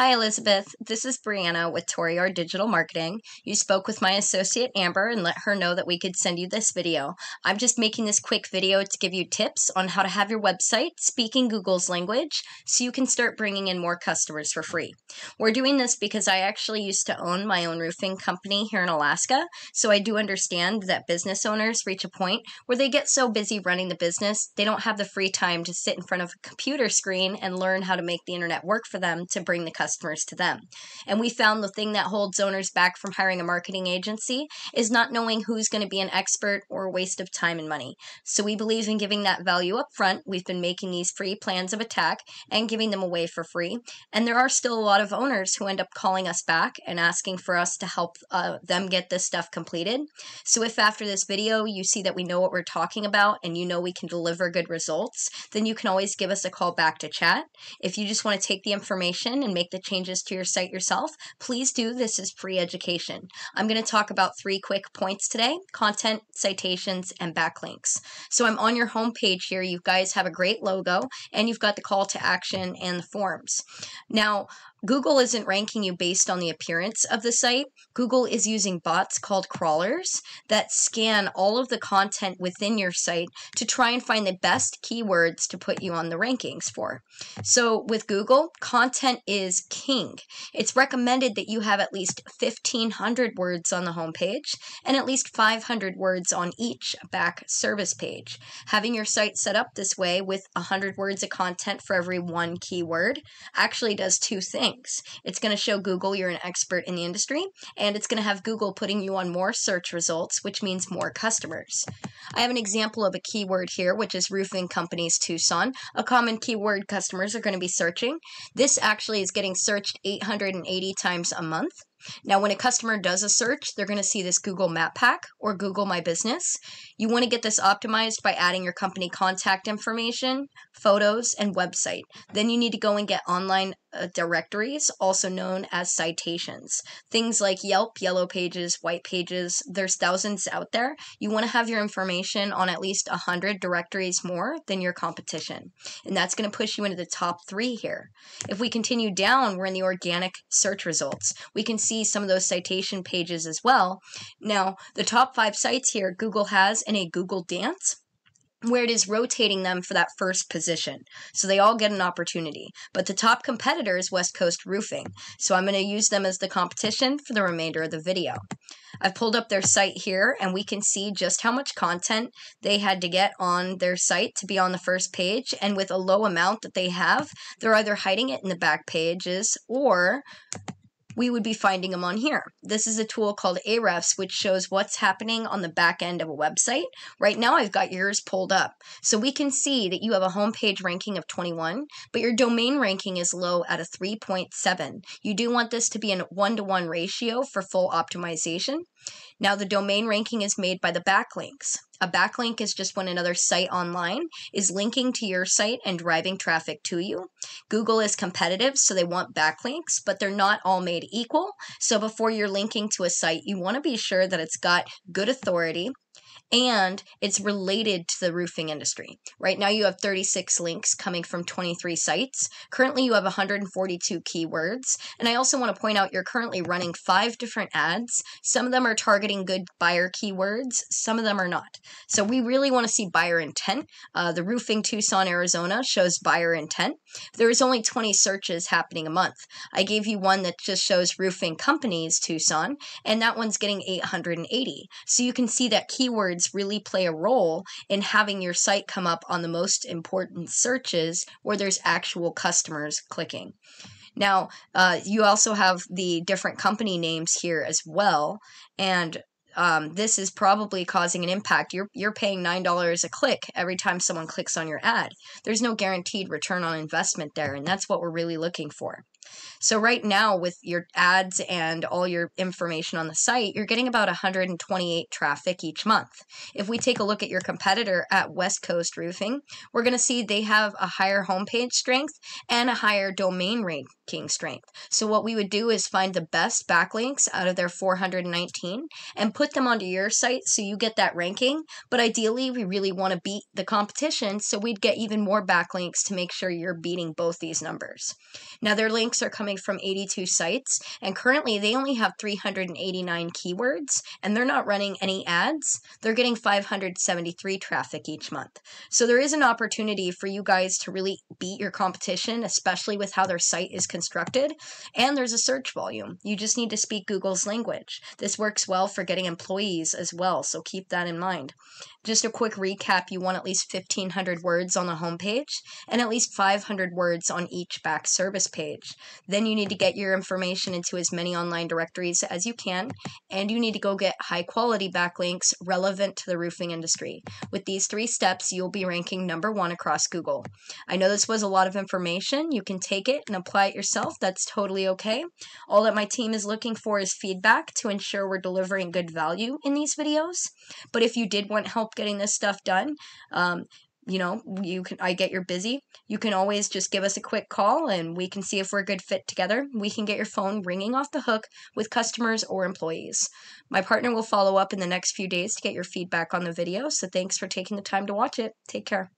Hi, Elizabeth. This is Brianna with Toriar Digital Marketing. You spoke with my associate Amber and let her know that we could send you this video. I'm just making this quick video to give you tips on how to have your website speaking Google's language so you can start bringing in more customers for free. We're doing this because I actually used to own my own roofing company here in Alaska, so I do understand that business owners reach a point where they get so busy running the business, they don't have the free time to sit in front of a computer screen and learn how to make the internet work for them to bring the customers to them. And we found the thing that holds owners back from hiring a marketing agency is not knowing who's going to be an expert or a waste of time and money. So we believe in giving that value up front. We've been making these free plans of attack and giving them away for free. And there are still a lot of owners who end up calling us back and asking for us to help uh, them get this stuff completed. So if after this video you see that we know what we're talking about and you know we can deliver good results, then you can always give us a call back to chat. If you just want to take the information and make the changes to your site yourself, please do. This is free education. I'm going to talk about three quick points today content, citations, and backlinks. So I'm on your home page here. You guys have a great logo and you've got the call to action and the forms. Now, Google isn't ranking you based on the appearance of the site. Google is using bots called crawlers that scan all of the content within your site to try and find the best keywords to put you on the rankings for. So with Google, content is king. It's recommended that you have at least 1500 words on the homepage and at least 500 words on each back service page. Having your site set up this way with 100 words of content for every one keyword actually does two things It's going to show Google you're an expert in the industry, and it's going to have Google putting you on more search results, which means more customers. I have an example of a keyword here, which is roofing companies Tucson, a common keyword customers are going to be searching. This actually is getting searched 880 times a month. Now, when a customer does a search, they're going to see this Google Map Pack or Google My Business. You want to get this optimized by adding your company contact information, photos, and website. Then you need to go and get online uh, directories, also known as citations. Things like Yelp, Yellow Pages, White Pages, there's thousands out there. You want to have your information on at least 100 directories more than your competition. And that's going to push you into the top three here. If we continue down, we're in the organic search results. We can see some of those citation pages as well. Now, the top five sites here Google has in a Google Dance where it is rotating them for that first position. So they all get an opportunity. But the top competitor is West Coast Roofing. So I'm going to use them as the competition for the remainder of the video. I've pulled up their site here and we can see just how much content they had to get on their site to be on the first page. And with a low amount that they have, they're either hiding it in the back pages or we would be finding them on here. This is a tool called Ahrefs, which shows what's happening on the back end of a website. Right now, I've got yours pulled up. So we can see that you have a homepage ranking of 21, but your domain ranking is low at a 3.7. You do want this to be a one to one ratio for full optimization. Now, the domain ranking is made by the backlinks. A backlink is just when another site online is linking to your site and driving traffic to you. Google is competitive, so they want backlinks, but they're not all made equal. So before you're linking to a site, you want to be sure that it's got good authority, and it's related to the roofing industry. Right now, you have 36 links coming from 23 sites. Currently, you have 142 keywords. And I also want to point out you're currently running five different ads. Some of them are targeting good buyer keywords, some of them are not. So we really want to see buyer intent. Uh, the roofing Tucson, Arizona shows buyer intent. There is only 20 searches happening a month. I gave you one that just shows roofing companies Tucson, and that one's getting 880. So you can see that keywords really play a role in having your site come up on the most important searches where there's actual customers clicking. Now, uh, you also have the different company names here as well, and um, this is probably causing an impact. You're you're paying nine dollars a click every time someone clicks on your ad. There's no guaranteed return on investment there, and that's what we're really looking for. So right now with your ads and all your information on the site, you're getting about 128 traffic each month. If we take a look at your competitor at West Coast Roofing, we're going to see they have a higher homepage strength and a higher domain ranking strength. So what we would do is find the best backlinks out of their 419 and put them onto your site so you get that ranking. But ideally, we really want to beat the competition, so we'd get even more backlinks to make sure you're beating both these numbers. Now their links clicks are coming from 82 sites, and currently they only have 389 keywords, and they're not running any ads. They're getting 573 traffic each month. So there is an opportunity for you guys to really beat your competition, especially with how their site is constructed. And there's a search volume. You just need to speak Google's language. This works well for getting employees as well, so keep that in mind. Just a quick recap you want at least 1,500 words on the homepage and at least 500 words on each back service page. Then you need to get your information into as many online directories as you can, and you need to go get high quality backlinks relevant to the roofing industry. With these three steps, you'll be ranking number one across Google. I know this was a lot of information. You can take it and apply it yourself. That's totally okay. All that my team is looking for is feedback to ensure we're delivering good value in these videos. But if you did want help getting this stuff done, um, you know, you can I get you're busy. You can always just give us a quick call and we can see if we're a good fit together. We can get your phone ringing off the hook with customers or employees. My partner will follow up in the next few days to get your feedback on the video. So thanks for taking the time to watch it. Take care.